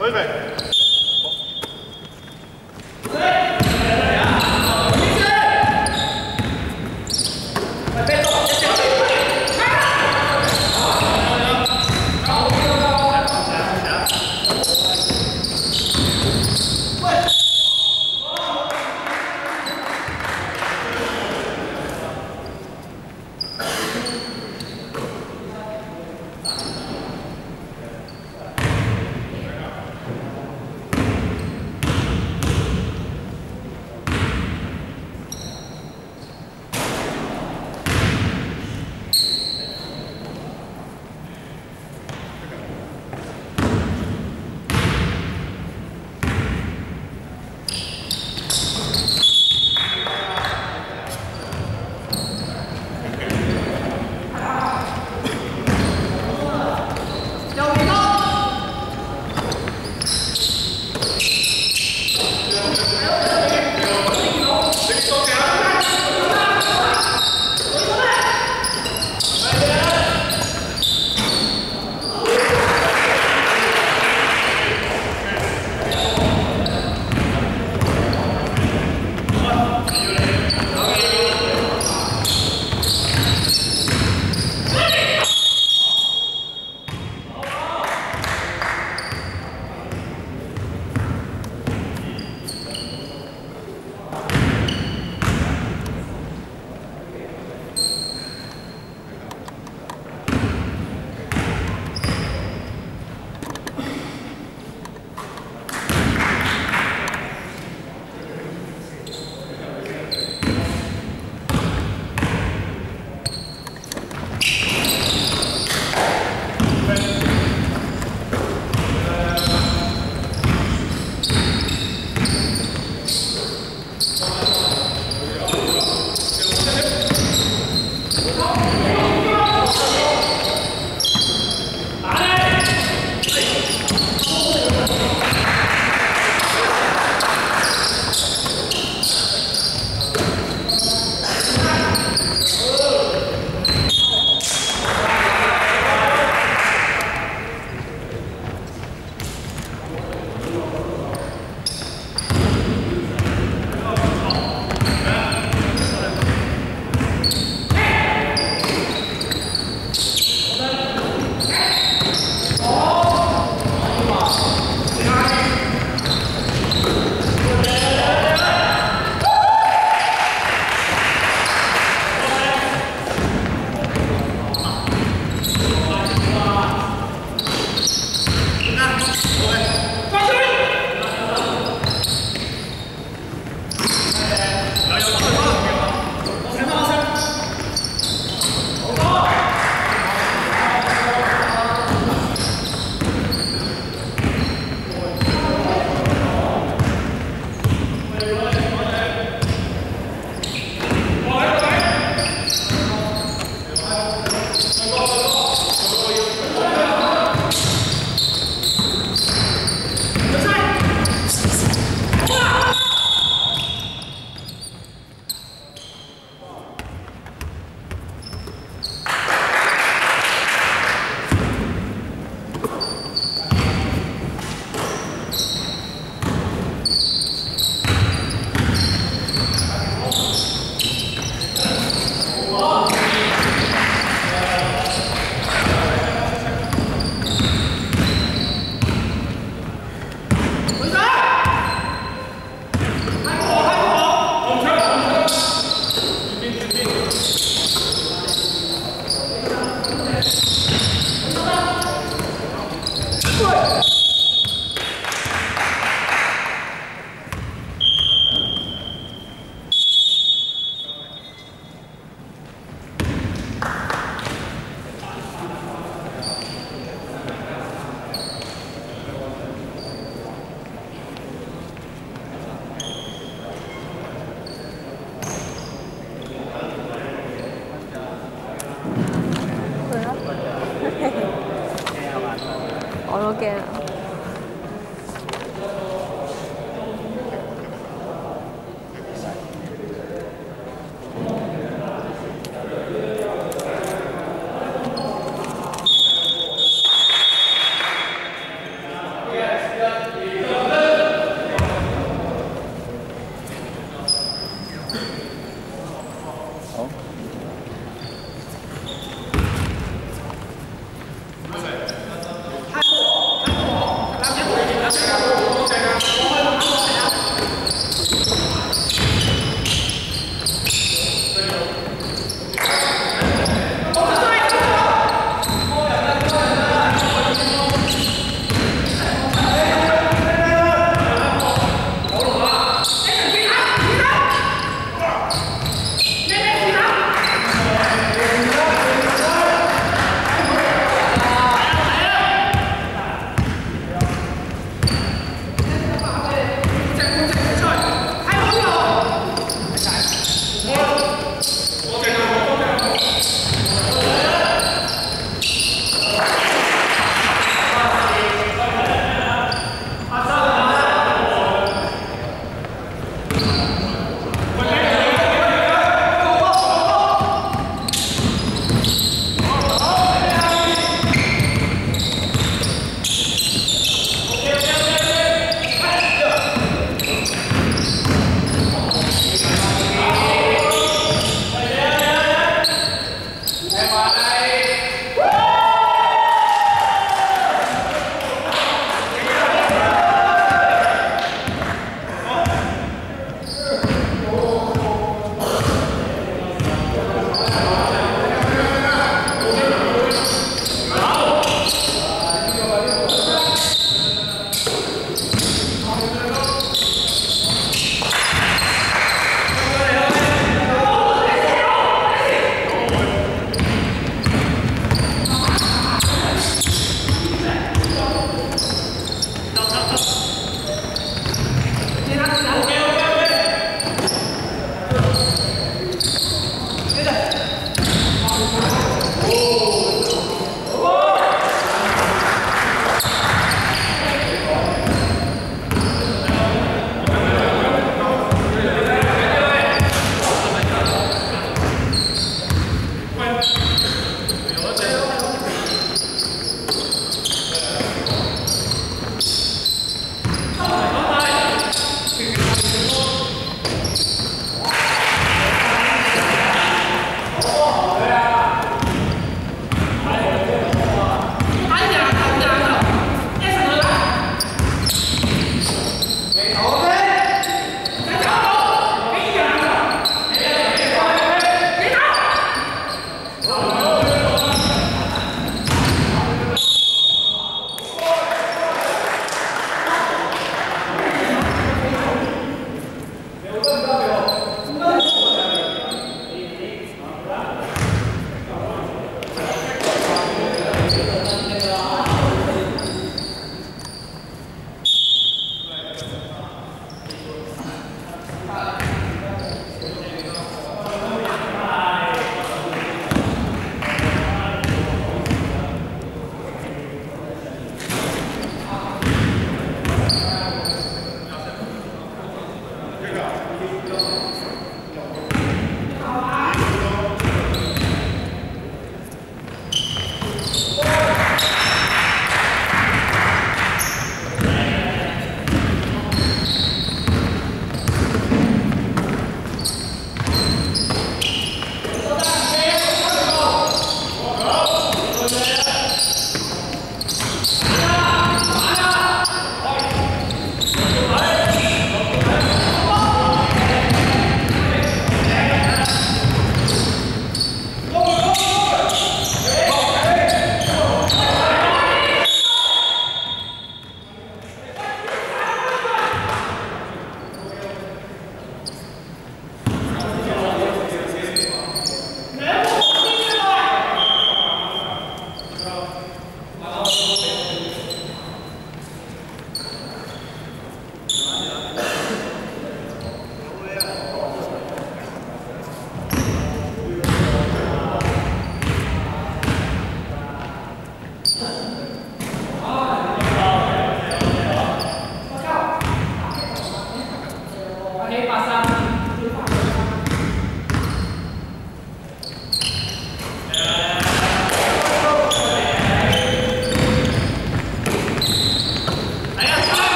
Oi, bem. Oh, Yeah.